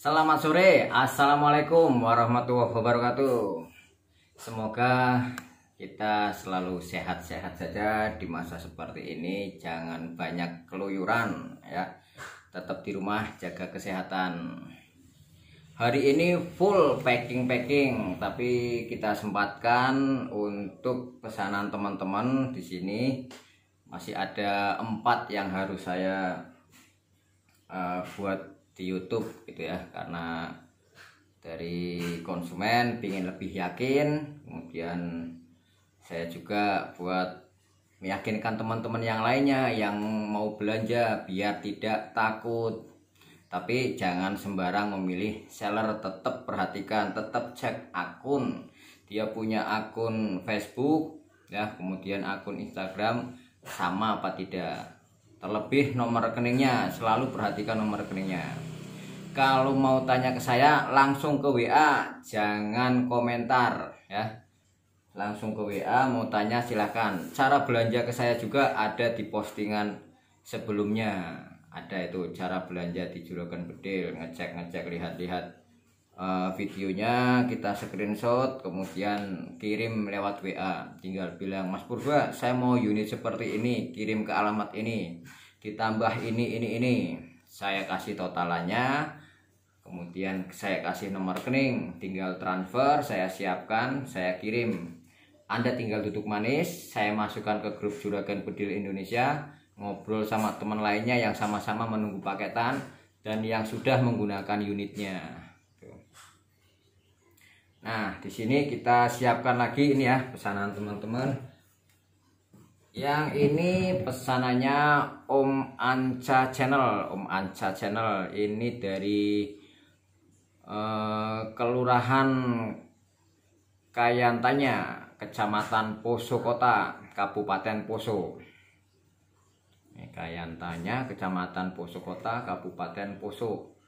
Selamat sore, Assalamualaikum warahmatullahi wabarakatuh. Semoga kita selalu sehat-sehat saja di masa seperti ini. Jangan banyak keluyuran ya. Tetap di rumah, jaga kesehatan. Hari ini full packing-packing Tapi kita sempatkan untuk pesanan teman-teman di sini. Masih ada empat yang harus saya uh, buat di YouTube gitu ya karena dari konsumen ingin lebih yakin kemudian saya juga buat meyakinkan teman-teman yang lainnya yang mau belanja biar tidak takut. Tapi jangan sembarang memilih seller tetap perhatikan tetap cek akun. Dia punya akun Facebook ya kemudian akun Instagram sama apa tidak terlebih nomor rekeningnya selalu perhatikan nomor rekeningnya. Kalau mau tanya ke saya langsung ke WA jangan komentar ya. Langsung ke WA mau tanya silahkan. Cara belanja ke saya juga ada di postingan sebelumnya. Ada itu cara belanja di Juragan Bedil ngecek ngecek lihat-lihat uh, videonya kita screenshot kemudian kirim lewat WA tinggal bilang Mas Purba saya mau unit seperti ini kirim ke alamat ini. Ditambah ini ini ini. Saya kasih totalannya kemudian saya kasih nomor rekening tinggal transfer saya siapkan saya kirim. Anda tinggal duduk manis saya masukkan ke grup juragan bedil Indonesia ngobrol sama teman lainnya yang sama-sama menunggu paketan dan yang sudah menggunakan unitnya nah di sini kita siapkan lagi ini ya pesanan teman-teman yang ini pesanannya Om Anca Channel Om Anca Channel ini dari Eh, kelurahan Kayantanya, Kecamatan Poso Kota, Kabupaten Poso. Kayantanya, Kecamatan Poso Kota, Kabupaten Poso.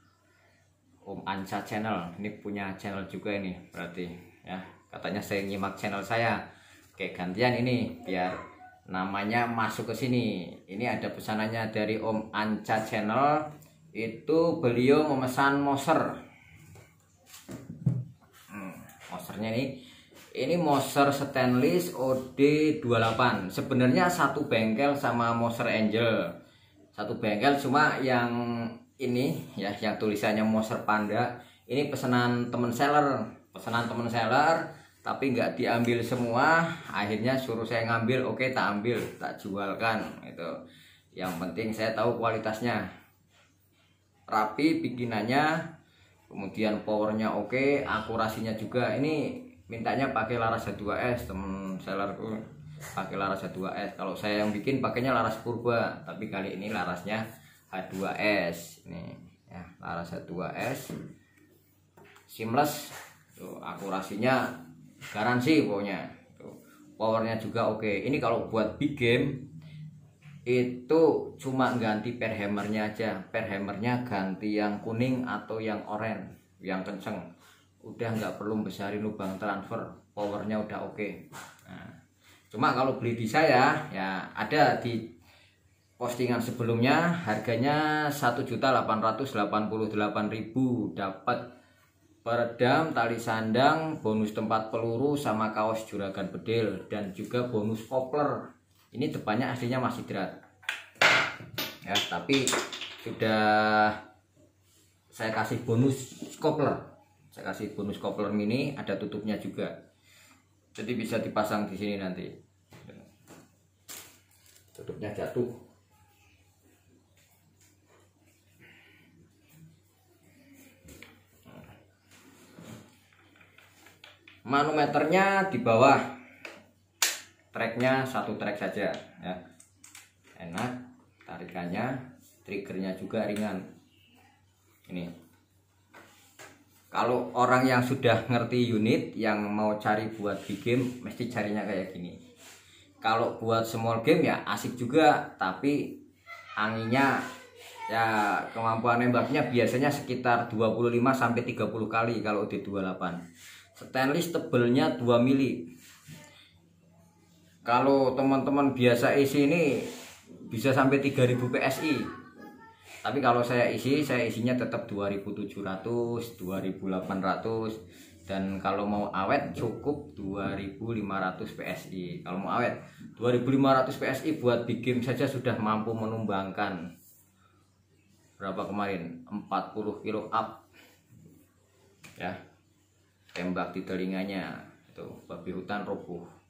Om Anca Channel, ini punya channel juga ini berarti ya. Katanya saya nyimak channel saya. Oke, gantian ini biar namanya masuk ke sini. Ini ada pesanannya dari Om Anca Channel. Itu beliau memesan moser mosernya ini ini Moser stainless OD28 sebenarnya satu bengkel sama Moser Angel satu bengkel cuma yang ini ya yang tulisannya Moser Panda ini pesanan temen seller pesanan temen seller tapi nggak diambil semua. Akhirnya suruh saya ngambil oke tak ambil tak jualkan itu yang penting saya tahu kualitasnya. Rapi bikinannya kemudian powernya oke akurasinya juga. Ini mintanya pakai laras H2S temen sellerku. Pakai laras H2S kalau saya yang bikin pakainya laras purba. Tapi kali ini larasnya H2S ini ya laras H2S seamless. Tuh akurasinya garansi pokoknya. Tuh powernya juga oke. Ini kalau buat big game itu cuma ganti per hammernya aja. Per hammernya ganti yang kuning atau yang oranye yang kenceng. Udah nggak perlu besarin lubang transfer powernya udah oke. Okay. nah, cuma kalau beli di saya ya ada di postingan sebelumnya harganya 1.888.000 dapat peredam tali sandang bonus tempat peluru sama kaos juragan bedil dan juga bonus kopler ini depannya aslinya masih drat ya tapi sudah saya kasih bonus kopler saya kasih bonus kopler mini ada tutupnya juga. Jadi bisa dipasang di sini nanti. Tutupnya jatuh manometernya di bawah. Tracknya satu track saja ya. Enak tarikannya triggernya juga ringan. Ini. Kalau orang yang sudah ngerti unit yang mau cari buat big game mesti carinya kayak gini. Kalau buat small game ya asik juga tapi anginnya ya kemampuan nembaknya biasanya sekitar 25 sampai 30 kali kalau di 28 stainless tebelnya 2 mili. Kalau teman-teman biasa isi ini bisa sampai 3000 PSI tapi kalau saya isi saya isinya tetap 2700 2800 dan kalau mau awet cukup 2500 PSI kalau mau awet 2500 PSI buat big game saja sudah mampu menumbangkan. Berapa kemarin? 40 kilo up. Ya tembak di telinganya. Itu babi hutan roboh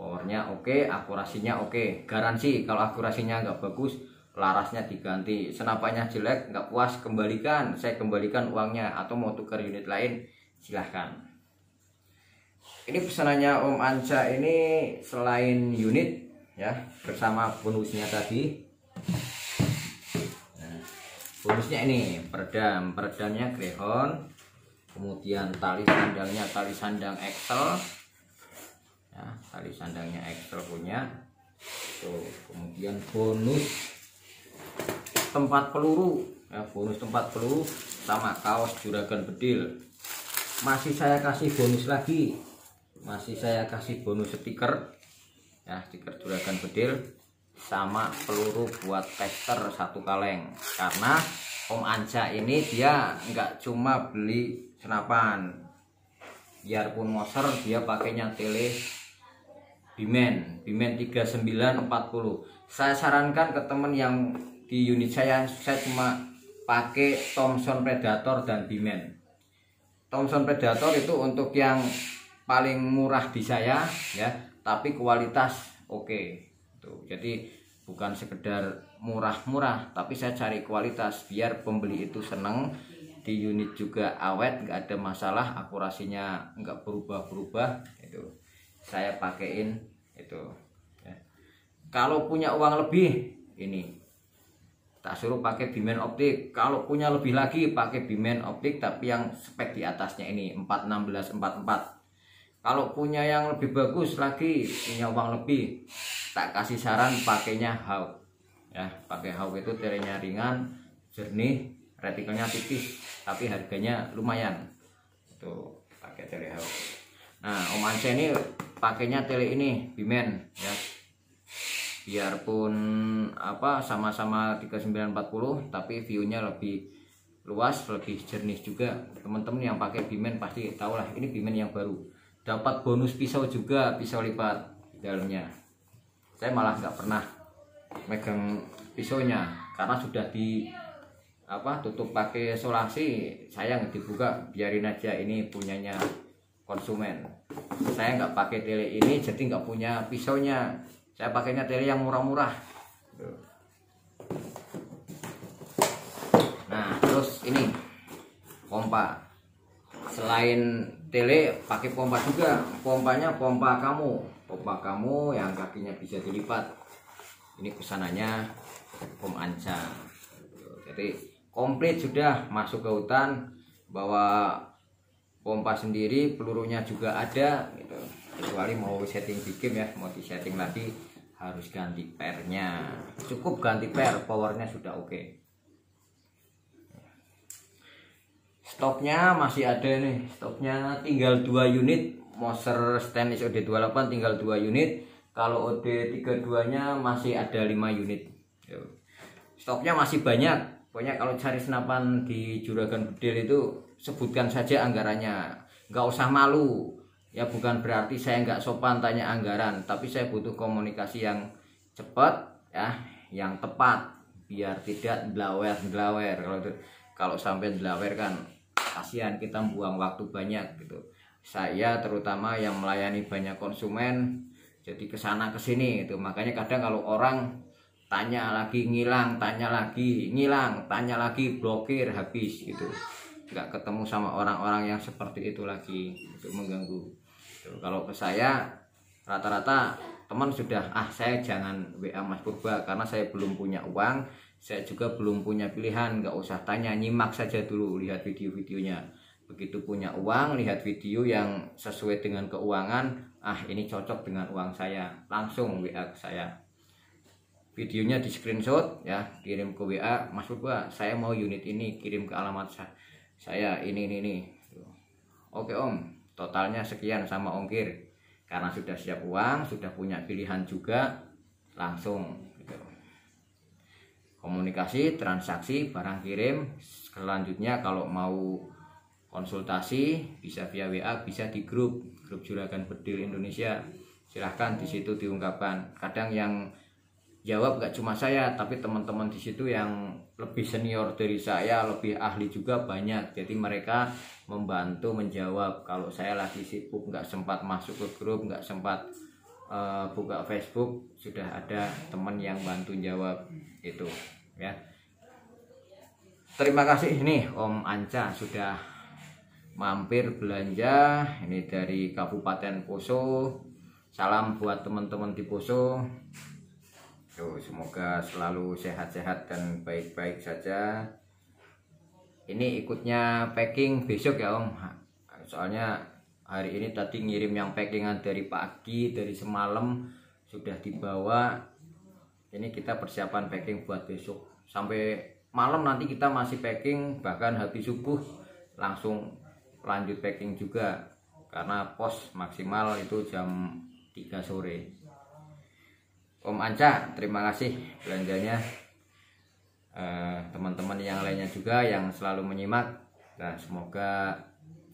powernya oke okay, akurasinya oke. Okay. garansi kalau akurasinya nggak bagus larasnya diganti. Senapannya jelek nggak puas kembalikan. Saya kembalikan uangnya atau mau tukar unit lain silahkan. Ini pesanannya Om Anca ini selain unit ya bersama bonusnya tadi. Nah, bonusnya ini peredam. Peredamnya grehon kemudian tali sandangnya tali sandang Excel. Ya tali sandangnya Excel punya. Tuh kemudian bonus tempat peluru. Ya bonus tempat peluru sama kaos juragan bedil. Masih saya kasih bonus lagi. Masih saya kasih bonus stiker. Ya stiker juragan bedil sama peluru buat tester satu kaleng. Karena Om Anca ini dia nggak cuma beli senapan. Biarpun moser dia pakainya tele Bimen Bimen 3940 saya sarankan ke temen yang di unit saya saya cuma pakai Thomson Predator dan Bimen. Thomson Predator itu untuk yang paling murah di saya ya. Tapi kualitas oke. Okay. jadi bukan sekedar murah-murah tapi saya cari kualitas biar pembeli itu seneng. Di unit juga awet nggak ada masalah akurasinya nggak berubah-berubah itu saya pakein itu ya. kalau punya uang lebih ini tak suruh pakai bimen optik. Kalau punya lebih lagi pakai bimen optik tapi yang spek di atasnya ini 41644 kalau punya yang lebih bagus lagi punya uang lebih tak kasih saran pakainya hau ya pakai hau itu terenya ringan jernih retikelnya tipis tapi harganya lumayan. Tuh pakai tele hau nah om Anca ini pakainya tele ini bimen ya. Biarpun apa sama-sama 3940 tapi viewnya lebih luas lebih jernih juga. Teman-teman yang pakai bimen pasti tahu lah ini bimen yang baru. Dapat bonus pisau juga pisau lipat di dalamnya. Saya malah nggak pernah megang pisaunya. Karena sudah di apa tutup pakai solasi saya nggak dibuka biarin aja ini punyanya konsumen. Saya nggak pakai tele ini jadi nggak punya pisaunya. Saya pakainya tele yang murah-murah. Nah terus ini pompa. Selain tele pakai pompa juga. Pompanya pompa kamu. Pompa kamu yang kakinya bisa dilipat ini pesanannya Om Anca jadi komplit sudah masuk ke hutan bawa pompa sendiri pelurunya juga ada gitu. Kecuali mau setting bikin ya mau di setting lagi harus ganti pernya. Cukup ganti per powernya sudah oke. Okay. stoknya masih ada nih. Stoknya tinggal dua unit Moser stainless OD28 tinggal dua unit kalau OD32 nya masih ada 5 unit. Stoknya masih banyak. Pokoknya kalau cari senapan di Juragan Bedil itu sebutkan saja anggarannya. Nggak usah malu. Ya bukan berarti saya nggak sopan tanya anggaran tapi saya butuh komunikasi yang cepat ya yang tepat biar tidak delawer delawer kalau kalau sampai delawer kan kasihan kita buang waktu banyak gitu. Saya terutama yang melayani banyak konsumen jadi ke sana ke sini itu makanya kadang kalau orang tanya lagi ngilang tanya lagi ngilang tanya lagi blokir habis gitu. Nggak ketemu sama orang-orang yang seperti itu lagi untuk mengganggu. Gitu. kalau ke saya rata-rata teman sudah ah saya jangan WA Mas Purba karena saya belum punya uang saya juga belum punya pilihan nggak usah tanya nyimak saja dulu lihat video-videonya. Begitu punya uang lihat video yang sesuai dengan keuangan ah ini cocok dengan uang saya. Langsung WA ke saya. Videonya di screenshot ya kirim ke WA Mas Purba saya mau unit ini kirim ke alamat saya ini ini ini. Oke om. Totalnya sekian sama ongkir. Karena sudah siap uang sudah punya pilihan juga langsung gitu. komunikasi transaksi barang kirim. Selanjutnya kalau mau konsultasi bisa via WA bisa di grup grup juragan bedil Indonesia. Silahkan di situ diungkapkan. Kadang yang jawab gak cuma saya tapi teman-teman di situ yang lebih senior dari saya lebih ahli juga banyak. Jadi mereka membantu menjawab. Kalau saya lagi sibuk nggak sempat masuk ke grup nggak sempat uh, buka Facebook sudah ada teman yang bantu jawab itu ya. Terima kasih. Nih Om Anca sudah mampir belanja ini dari Kabupaten Poso. Salam buat teman-teman di Poso. Tuh, semoga selalu sehat-sehat dan baik-baik saja. Ini ikutnya packing besok ya om. Soalnya hari ini tadi ngirim yang packingan dari pagi dari semalam sudah dibawa. Ini kita persiapan packing buat besok. Sampai malam nanti kita masih packing bahkan habis subuh langsung lanjut packing juga karena pos maksimal itu jam 3 sore. Om Anca terima kasih belanjanya. Eh, teman-teman eh, yang lainnya juga yang selalu menyimak. Nah semoga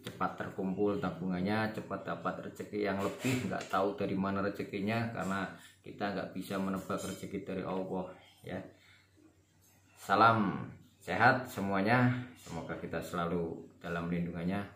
cepat terkumpul tabungannya cepat dapat rezeki yang lebih. Nggak tahu dari mana rezekinya karena kita nggak bisa menebak rezeki dari Allah ya. Salam sehat semuanya. Semoga kita selalu dalam lindungannya